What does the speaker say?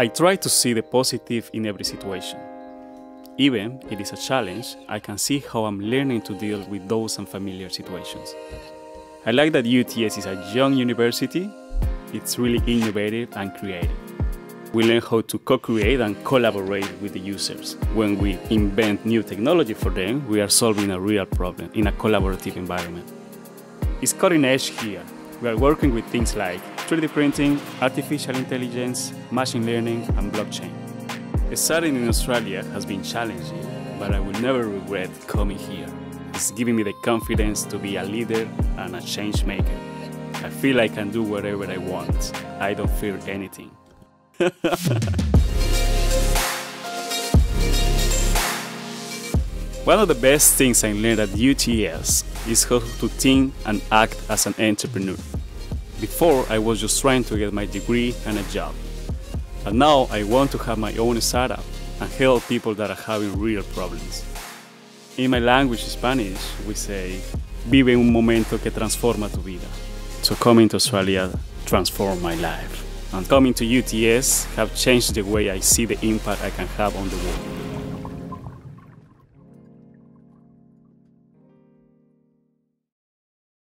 I try to see the positive in every situation. Even if it is a challenge, I can see how I'm learning to deal with those unfamiliar situations. I like that UTS is a young university. It's really innovative and creative. We learn how to co-create and collaborate with the users. When we invent new technology for them, we are solving a real problem in a collaborative environment. It's cutting edge here. We are working with things like 3D printing, artificial intelligence, machine learning, and blockchain. Starting in Australia has been challenging, but I will never regret coming here. It's giving me the confidence to be a leader and a change maker. I feel I can do whatever I want. I don't fear anything. One of the best things I learned at UTS is how to think and act as an entrepreneur. Before, I was just trying to get my degree and a job. But now I want to have my own startup and help people that are having real problems. In my language, Spanish, we say, vive un momento que transforma tu vida. So coming to Australia transformed my life. And coming to UTS have changed the way I see the impact I can have on the world.